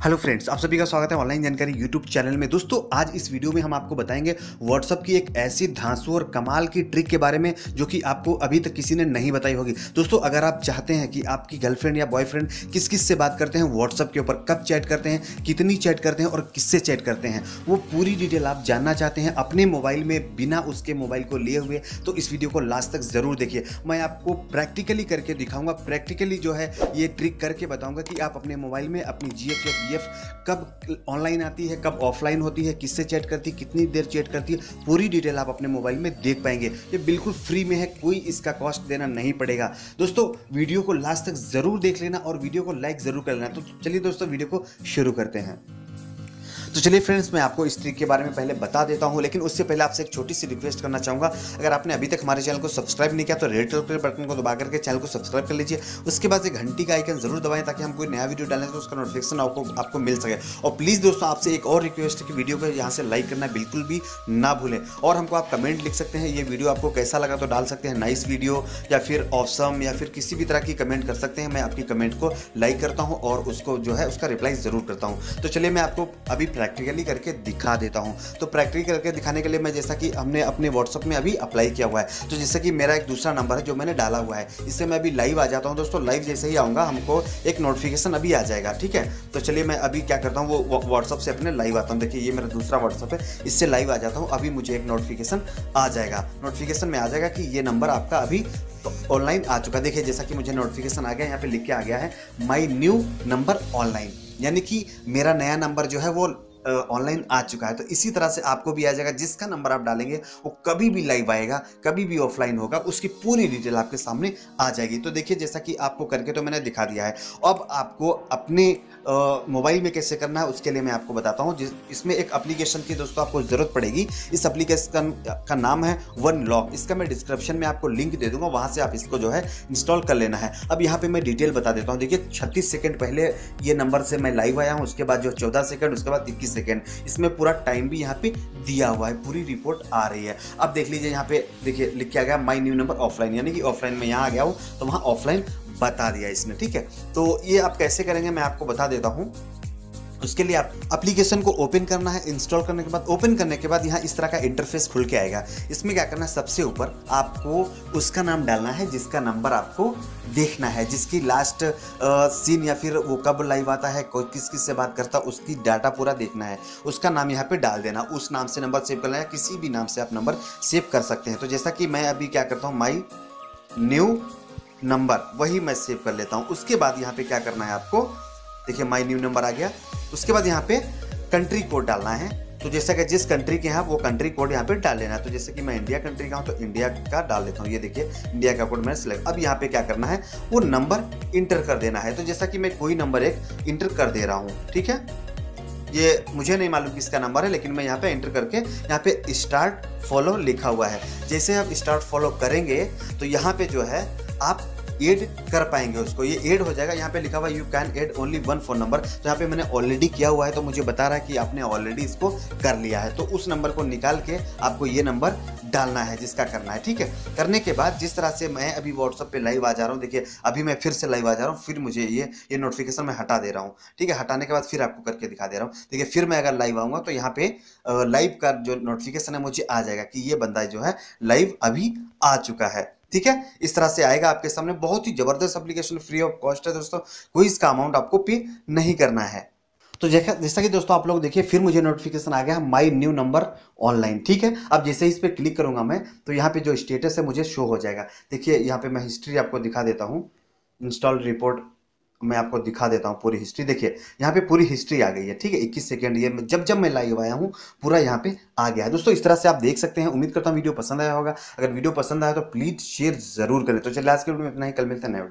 Hello friends, आप सभी का स्वागत है ऑनलाइन जानकारी यूट्यूब चैनल में। दोस्तों, आज इस वीडियो में हम आपको बताएँगे व्हाट्सअप की एक ऐसी धांसू और कमाल की ट्रिक के बारे में जो कि आपको अभी तक किसी ने नहीं बताई होगी। दोस्तों, अगर आप चाहते हैं कि आपकी गर्लफ्रेंड या बॉयफ्रेंड किस किस से बात करते हैं व्हाट्सअप के ऊपर कब चैट करते हैं, कितनी चैट करते हैं और किससे चैट करते हैं, वो पूरी डिटेल आप जानना चाहते हैं अपने मोबाइल में बिना उसके मोबाइल को लिए हुए तो इस वीडियो को लास्ट तक ज़रूर देखिए। मैं आपको प्रैक्टिकली करके दिखाऊँगा। प्रैक्टिकली जो है, ये ट्रिक करके बताऊँगा कि आप अपने मोबाइल में अपनी जी या बी कब ऑनलाइन आती है, कब ऑफलाइन होती है, किससे चैट करती है, कितनी देर चैट करती है, पूरी डिटेल आप अपने मोबाइल में देख पाएँगे। ये बिल्कुल फ्री में है, कोई इसका कॉस्ट देना नहीं पड़ेगा। दोस्तों वीडियो को लास्ट तक ज़रूर देख लेना और वीडियो को लाइक ज़रूर कर लेना। तो चलिए दोस्तों वीडियो को शुरू करते हैं। तो चलिए फ्रेंड्स मैं आपको इस ट्रिक के बारे में पहले बता देता हूँ, लेकिन उससे पहले आपसे एक छोटी सी रिक्वेस्ट करना चाहूँगा। अगर आपने अभी तक हमारे चैनल को सब्सक्राइब नहीं किया तो रेड कलर बटन को दबा करके चैनल को सब्सक्राइब कर लीजिए। उसके बाद एक घंटी का आइकन ज़रूर दबाएँ, ताकि हम कोई नया वीडियो डालें तो उसका नोटिफिकेशन आपको आपको मिल सके। और प्लीज़ दोस्तों, आपसे एक और रिक्वेस्ट है कि वीडियो को यहाँ से लाइक करना बिल्कुल भी ना भूलें। और हमको आप कमेंट लिख सकते हैं, ये वीडियो आपको कैसा लगा तो डाल सकते हैं नाइस वीडियो या फिर ऑसम या फिर किसी भी तरह की कमेंट कर सकते हैं। मैं आपकी कमेंट को लाइक करता हूँ और उसको जो है, उसका रिप्लाई ज़रूर करता हूँ। तो चलिए, मैं आपको अभी प्रैक्टिकली करके दिखा देता हूँ। तो प्रैक्टिकल करके दिखाने के लिए मैं जैसा कि हमने अपने व्हाट्सअप में अभी अप्लाई किया हुआ है। तो जैसे कि मेरा एक दूसरा नंबर है जो मैंने डाला हुआ है। इससे मैं अभी लाइव आ जाता हूँ। दोस्तों लाइव जैसे ही आऊँगा, हमको एक नोटिफिकेशन अभी आ जाएगा, ठीक है? तो चलिए मैं अभी क्या करता हूँ, वो व्हाट्सअप से अपने लाइव आता हूँ। देखिए, ये मेरा दूसरा व्हाट्सअप है। इससे लाइव आ जाता हूँ। अभी मुझे एक नोटिफिकेशन आ जाएगा। नोटिफिकेशन में आ जाएगा कि ये नंबर आपका अभी ऑनलाइन आ चुका देखिए, जैसा कि मुझे नोटिफिकेशन आ गया, यहाँ पे लिख के आ गया है माई न्यू नंबर ऑनलाइन यानी कि मेरा नया नंबर जो है वो ऑनलाइन आ चुका है। तो इसी तरह से आपको भी आ जाएगा, जिसका नंबर आप डालेंगे, वो कभी भी लाइव आएगा, कभी भी ऑफलाइन होगा, उसकी पूरी डिटेल आपके सामने आ जाएगी। तो देखिए, जैसा कि आपको करके तो मैंने दिखा दिया है। अब आपको अपने मोबाइल में कैसे करना है, उसके लिए मैं आपको बताता हूँ। इसमें एक अप्लीकेशन की दोस्तों आपको ज़रूरत पड़ेगी। इस अप्लीकेशन का नाम है वन लॉक इसका मैं डिस्क्रिप्शन में आपको लिंक दे दूँगा, वहाँ से आप इसको जो है इंस्टॉल कर लेना है। अब यहाँ पे मैं डिटेल बता देता हूँ। देखिए, छत्तीस सेकेंड पहले ये नंबर से मैं लाइव आया हूँ, उसके बाद जो चौदह सेकंड उसके बाद इक्कीस सेकेंड। इसमें पूरा टाइम भी यहाँ पे दिया हुआ है, पूरी रिपोर्ट आ रही है। अब देख लीजिए यहाँ पे, देखिए, लिख के गया माई न्यू नंबर ऑफलाइन यानी कि ऑफलाइन में यहाँ आ गया हूँ तो वहाँ ऑफलाइन बता दिया इसने, ठीक है? तो ये आप कैसे करेंगे, मैं आपको बता देता हूँ। उसके लिए आप एप्लीकेशन को ओपन करना है इंस्टॉल करने के बाद ओपन करने के बाद यहाँ इस तरह का इंटरफेस खुल के आएगा। इसमें क्या करना है, सबसे ऊपर आपको उसका नाम डालना है, जिसका नंबर आपको देखना है, जिसकी लास्ट सीन या फिर वो कब लाइव आता है, कोई किस किस से बात करता है, उसकी डाटा पूरा देखना है। उसका नाम यहाँ पे डाल देना। उस नाम से नंबर सेव करना है किसी भी नाम से आप नंबर सेव कर सकते हैं। तो जैसा कि मैं अभी क्या करता हूँ माई न्यू नंबर वही मैं सेव कर लेता हूँ। उसके बाद यहाँ पे क्या करना है आपको देखिए माई न्यू नंबर आ गया। उसके बाद यहाँ पे कंट्री कोड डालना है। तो जैसा कि जिस कंट्री के हैं, वो कंट्री कोड यहाँ पे डाल लेना है। तो जैसे कि मैं इंडिया कंट्री का हूँ तो इंडिया का डाल देता हूँ। ये देखिए इंडिया का कोड मैंने सिलेक्ट अब यहाँ पे क्या करना है, वो नंबर इंटर कर देना है। तो जैसा कि मैं कोई नंबर एक इंटर कर दे रहा हूँ, ठीक है? ये मुझे नहीं मालूम किसका नंबर है, लेकिन मैं यहाँ पे एंटर करके यहाँ पे स्टार्ट फॉलो लिखा हुआ है। जैसे आप स्टार्ट फॉलो करेंगे तो यहाँ पे जो है, आप एड कर पाएँगे उसको। ये एड हो जाएगा। यहाँ पे लिखा हुआ you can add only one phone number तो यहाँ पे मैंने ऑलरेडी किया हुआ है तो मुझे बता रहा है कि आपने ऑलरेडी इसको कर लिया है। तो उस नंबर को निकाल के आपको ये नंबर डालना है, जिसका करना है, ठीक है? करने के बाद जिस तरह से मैं अभी व्हाट्सअप पे लाइव आ जा रहा हूँ, देखिए, अभी मैं फिर से लाइव आ जा रहा हूँ, फिर मुझे ये ये नोटिफिकेशन मैं हटा दे रहा हूँ, ठीक है? हटाने के बाद फिर आपको करके दिखा दे रहा हूँ। देखिए, फिर मैं अगर लाइव आऊँगा तो यहाँ पे लाइव का जो नोटिफिकेशन है, मुझे आ जाएगा कि ये बंदा जो है लाइव अभी आ चुका है। ठीक है? इस तरह से आएगा आपके सामने। बहुत ही ज़बरदस्त एप्लीकेशन फ्री ऑफ़ कॉस्ट है दोस्तों। कोई इसका अमाउंट आपको पे नहीं करना है। तो जैसा कि दोस्तों आप लोग देखिए, फिर मुझे नोटिफिकेशन आ गया माई न्यू नंबर ऑनलाइन ठीक है? अब जैसे ही इस पर क्लिक करूँगा मैं तो यहाँ पे जो स्टेटस है, मुझे शो हो जाएगा। देखिए, यहाँ पे मैं हिस्ट्री आपको दिखा देता हूँ। इंस्टॉल रिपोर्ट मैं आपको दिखा देता हूँ पूरी हिस्ट्री देखिए, यहाँ पे पूरी हिस्ट्री आ गई है, ठीक है? 21 सेकंड ये मैं जब जब मैं लाइव आया हूँ, पूरा यहाँ पे आ गया है। दोस्तों, इस तरह से आप देख सकते हैं। उम्मीद करता हूँ वीडियो पसंद आया होगा। अगर वीडियो पसंद आया तो प्लीज़ शेयर ज़रूर करें। तो चलिए, आज के वीडियो में इतना ही। कल मिलता हैं